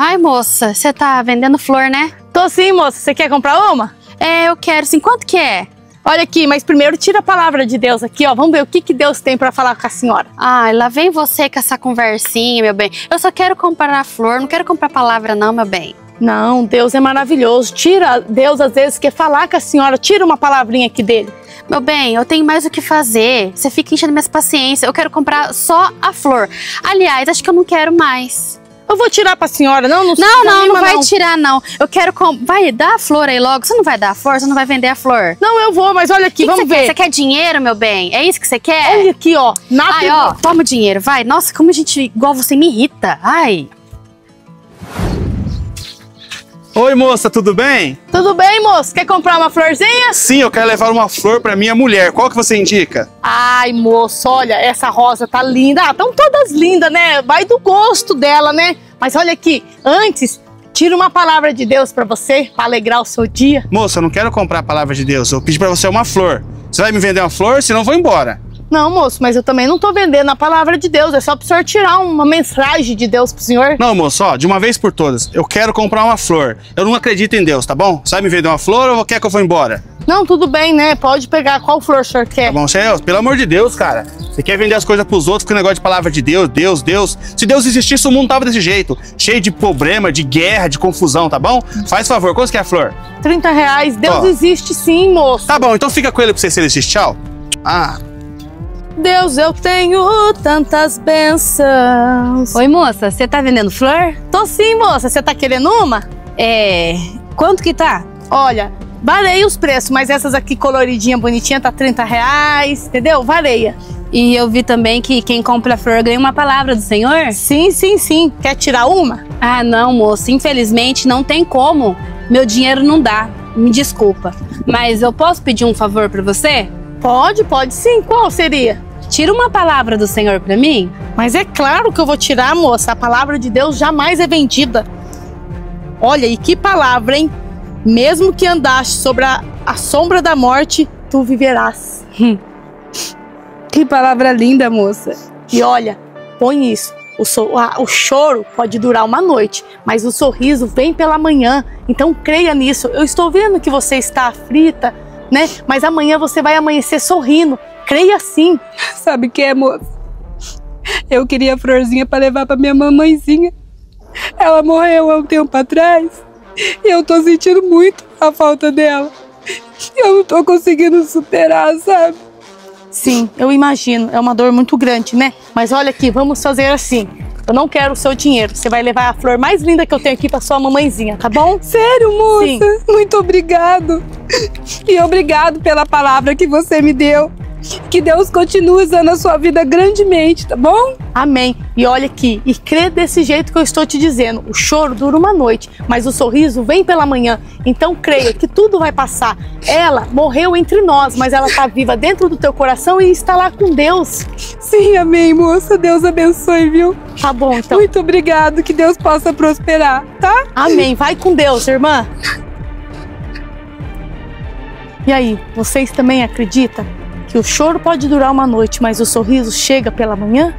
Ai, moça, você tá vendendo flor, né? Tô sim, moça. Você quer comprar uma? É, eu quero sim. Quanto que é? Olha aqui, mas primeiro tira a palavra de Deus aqui, ó. Vamos ver o que, que Deus tem pra falar com a senhora. Ai, lá vem você com essa conversinha, meu bem. Eu só quero comprar a flor, não quero comprar palavra não, meu bem. Não, Deus é maravilhoso. Tira, Deus às vezes quer falar com a senhora, tira uma palavrinha aqui dele. Meu bem, eu tenho mais o que fazer. Você fica enchendo minhas paciências. Eu quero comprar só a flor. Aliás, acho que eu não quero mais. Eu vou tirar pra senhora, não? Não, Não, não, não vai tirar, não. Eu quero com... Vai, dá a flor aí logo. Você não vai dar a flor? Você não vai vender a flor? Não, eu vou, mas olha aqui, que que vamos quer? ver. Você quer dinheiro, meu bem? É isso que você quer? Olha aqui, ó. Na Ai, ó, toma o dinheiro, vai. Nossa, como a gente, igual você me irrita. Ai. Oi, moça, tudo bem? Tudo bem, moço? Quer comprar uma florzinha? Sim, eu quero levar uma flor pra minha mulher. Qual que você indica? Ai, moço, olha, essa rosa tá linda. Ah, estão todas lindas, né? Vai do gosto dela, né? Mas olha aqui, antes, tira uma palavra de Deus pra você, pra alegrar o seu dia. Moça, eu não quero comprar a palavra de Deus. Eu pedi pra você uma flor. Você vai me vender uma flor? Senão eu vou embora. Não, moço, mas eu também não tô vendendo a palavra de Deus. É só pro senhor tirar uma mensagem de Deus pro senhor. Não, moço, ó, de uma vez por todas. Eu quero comprar uma flor. Eu não acredito em Deus, tá bom? Vai me vender uma flor ou quer que eu vou embora? Não, tudo bem, né? Pode pegar qual flor o senhor quer. Tá bom, você, pelo amor de Deus, cara. Você quer vender as coisas pros outros com negócio de palavra de Deus, Deus, Deus. Se Deus existisse, o mundo tava desse jeito. Cheio de problema, de guerra, de confusão, tá bom? Faz favor, quanto que é a flor? 30 reais. Deus Ó. existe sim, moço. Tá bom, então fica com ele pra você ser esse tchau. Ah, Deus, eu tenho tantas bênçãos. Oi, moça, você tá vendendo flor? Tô sim, moça. Você tá querendo uma? É. Quanto que tá? Olha, vareia os preços, mas essas aqui coloridinha, bonitinha, tá 30 reais, entendeu? Vareia. E eu vi também que quem compra flor ganha uma palavra do Senhor? Sim, sim, sim. Quer tirar uma? Ah, não, moça, infelizmente não tem como. Meu dinheiro não dá. Me desculpa. Mas eu posso pedir um favor pra você? Pode, pode sim. Qual seria? Tira uma palavra do Senhor pra mim? Mas é claro que eu vou tirar, moça. A palavra de Deus jamais é vendida. Olha, e que palavra, hein? Mesmo que andaste sobre a, a sombra da morte, tu viverás. Que palavra linda, moça. E olha, põe isso. O, so- a- o choro pode durar uma noite, mas o sorriso vem pela manhã. Então creia nisso. Eu estou vendo que você está aflita, né? Mas amanhã você vai amanhecer sorrindo. Creia sim. Sabe o que é, moça? Eu queria a florzinha pra levar pra minha mamãezinha. Ela morreu há um tempo atrás. E eu tô sentindo muito a falta dela. Eu não tô conseguindo superar, sabe? Sim, eu imagino. É uma dor muito grande, né? Mas olha aqui, vamos fazer assim. Eu não quero o seu dinheiro. Você vai levar a flor mais linda que eu tenho aqui pra sua mamãezinha, tá bom? Sério, moça? Sim. Muito obrigado. E obrigado pela palavra que você me deu. Que Deus continue usando a sua vida grandemente, tá bom? Amém. E olha aqui, e crê desse jeito que eu estou te dizendo. O choro dura uma noite, mas o sorriso vem pela manhã. Então creia que tudo vai passar. Ela morreu entre nós, mas ela está viva dentro do teu coração e está lá com Deus. Sim, amém, moça. Deus abençoe, viu? Tá bom, então. Muito obrigado. Que Deus possa prosperar, tá? Amém. Vai com Deus, irmã. E aí, vocês também acreditam que o choro pode durar uma noite, mas o sorriso chega pela manhã?